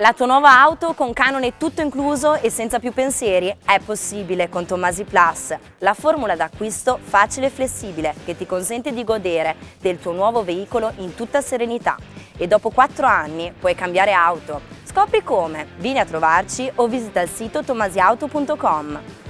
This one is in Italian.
La tua nuova auto con canone tutto incluso e senza più pensieri è possibile con Tomasi Plus, la formula d'acquisto facile e flessibile che ti consente di godere del tuo nuovo veicolo in tutta serenità e dopo 4 anni puoi cambiare auto. Scopri come, vieni a trovarci o visita il sito tomasiauto.com.